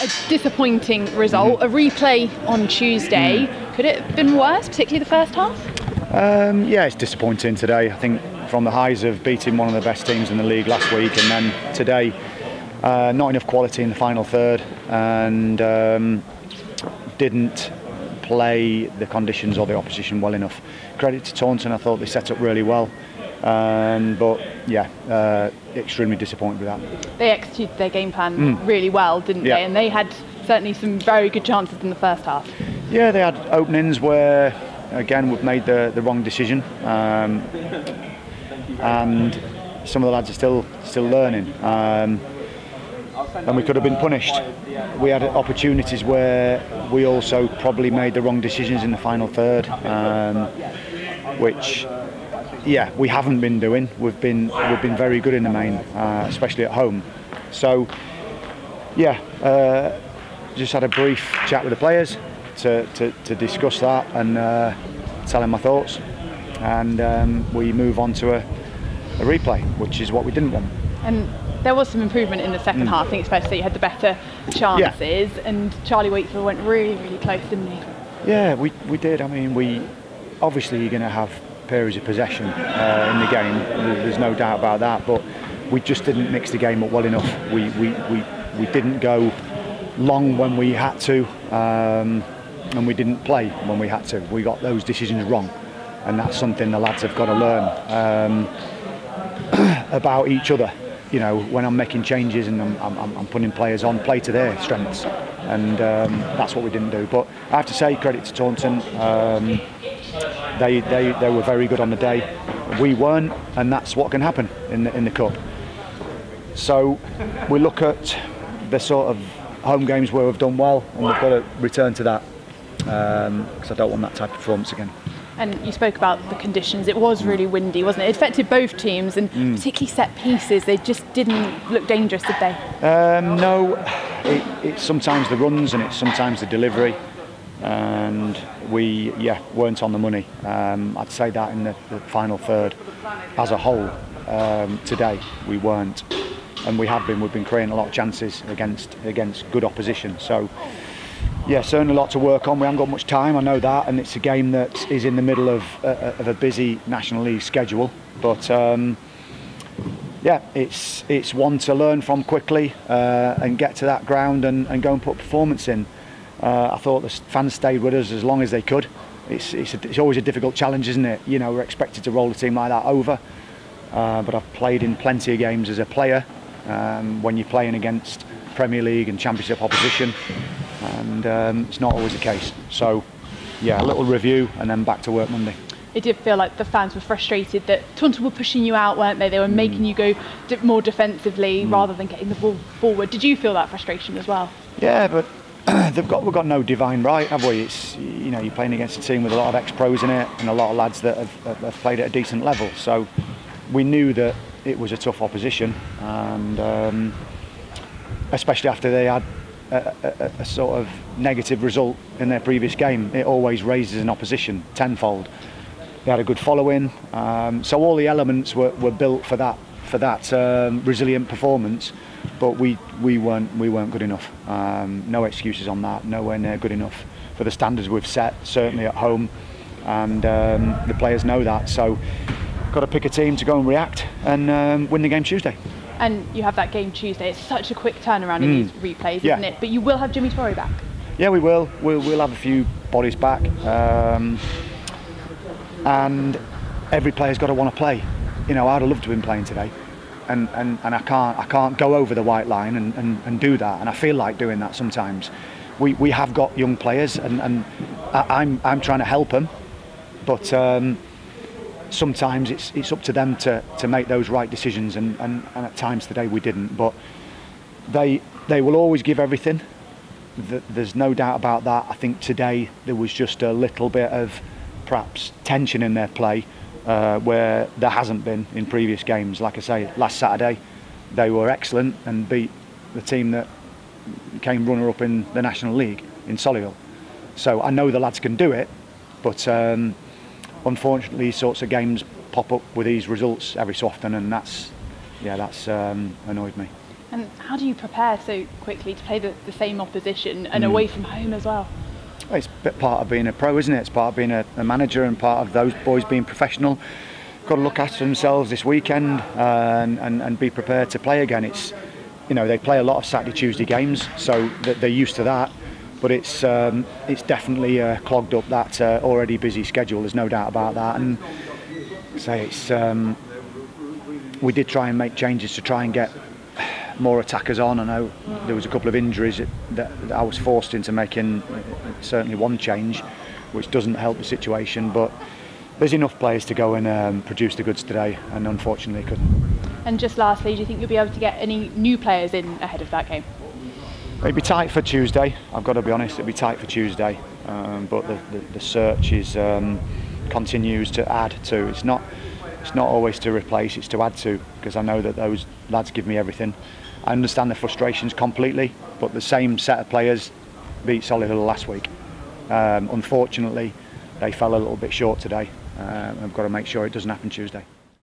a disappointing result. A replay on Tuesday. Could it have been worse, particularly the first half? Um, yeah, it's disappointing today. I think from the highs of beating one of the best teams in the league last week, and then today, uh, not enough quality in the final third, and um, didn't play the conditions or the opposition well enough. Credit to Taunton, I thought they set up really well. Um, but yeah, uh, extremely disappointed with that. They executed their game plan really well, didn't Yeah. they? And they had certainly some very good chances in the first half. Yeah, they had openings where, again, we've made the, the wrong decision, um, and some of the lads are still still learning, um, and we could have been punished. We had opportunities where we also probably made the wrong decisions in the final third, um, which. Yeah, we haven't been doing. We've been we've been very good in the main, uh, especially at home. So, yeah, uh, just had a brief chat with the players to, to, to discuss that and uh, tell them my thoughts. And um, we move on to a, a replay, which is what we didn't want. And there was some improvement in the second half. I think it's fair to say you had the better chances. And Charlie Wakefield went really, really close, didn't he? Yeah, we, we did. I mean, we obviously you're going to have periods of possession uh, in the game. There's no doubt about that. But we just didn't mix the game up well enough. We we, we, we didn't go long when we had to, um, and we didn't play when we had to. We got those decisions wrong, and that's something the lads have got to learn um, about each other. You know, when I'm making changes and I'm, I'm, I'm putting players on, play to their strengths, and um, that's what we didn't do. But I have to say, credit to Taunton. Um, they, they, they were very good on the day. We weren't, and that's what can happen in the, in the cup. So we look at the sort of home games where we've done well, and we've got to return to that because I don't want that type of performance again. And you spoke about the conditions. It was really windy, wasn't it? It affected both teams, and particularly set pieces. They just didn't look dangerous, did they? Um, no, it, it's sometimes the runs and it's sometimes the delivery, and we yeah weren't on the money. Um, I'd say that in the, the final third, as a whole, um, today we weren't, and we have been. We've been creating a lot of chances against against good opposition. So. Yeah, certainly a lot to work on. We haven't got much time, I know that, and it's a game that is in the middle of, uh, of a busy National League schedule. But um, yeah, it's it's one to learn from quickly uh, and get to that ground and, and go and put performance in. Uh, I thought the fans stayed with us as long as they could. It's it's, a, it's always a difficult challenge, isn't it? You know, we're expected to roll a team like that over. Uh, but I've played in plenty of games as a player um, when you're playing against Premier League and Championship opposition, and um, it's not always the case. So, yeah, a little review and then back to work Monday. It did feel like the fans were frustrated that Taunton were pushing you out, weren't they? They were making you go more defensively rather than getting the ball forward. Did you feel that frustration as well? Yeah, but they've got we've got no divine right, have we? It's you know you're playing against a team with a lot of ex-pros in it and a lot of lads that have, have played at a decent level. So we knew that it was a tough opposition, and um, especially after they had a, a, a sort of negative result in their previous game, it always raises an opposition tenfold. They had a good following, um, so all the elements were, were built for that for that um, resilient performance. But we, we weren't we weren't good enough. Um, no excuses on that. Nowhere near good enough for the standards we've set. Certainly at home, and um, the players know that. So, got to pick a team to go and react and um, win the game Tuesday. And you have that game Tuesday. It's such a quick turnaround in these replays, Yeah. isn't it? But you will have Jimmy Torrey back. Yeah, we will. We'll, we'll have a few bodies back. Um, and every player's got to want to play. You know, I'd have loved to have been playing today. And, and, and I can't I can't go over the white line and, and, and do that. And I feel like doing that sometimes. We, we have got young players and, and I, I'm, I'm trying to help them. But um, sometimes it's, it's up to them to, to make those right decisions. And, and, and at times today we didn't. But they, they will always give everything. There's no doubt about that. I think today there was just a little bit of perhaps tension in their play uh, where there hasn't been in previous games. Like I say, last Saturday they were excellent and beat the team that came runner-up in the National League in Solihull. So I know the lads can do it, but um, unfortunately, these sorts of games pop up with these results every so often, and that's yeah, that's um, annoyed me. And how do you prepare so quickly to play the, the same opposition and Mm. away from home as well? It's part of being a pro, isn't it? It's part of being a, a manager and part of those boys being professional. Got to look after themselves this weekend and, and, and be prepared to play again. It's, you know, they play a lot of Saturday, Tuesday games, so they're used to that. But it's um, it's definitely uh, clogged up that uh, already busy schedule. There's no doubt about that. And say it's um, we did try and make changes to try and get more attackers on. I know there was a couple of injuries that, that I was forced into making certainly one change, which doesn't help the situation. But there's enough players to go and um, produce the goods today, and unfortunately couldn't. And just lastly, do you think you'll be able to get any new players in ahead of that game? It'd be tight for Tuesday. I've got to be honest. It'd be tight for Tuesday, um, but the, the, the search is um, continues to add to. It's not it's not always to replace. It's to add to because I know that those lads give me everything. I understand the frustrations completely, but the same set of players beat Solihull last week. Um, unfortunately, they fell a little bit short today. Uh, I've got to make sure it doesn't happen Tuesday.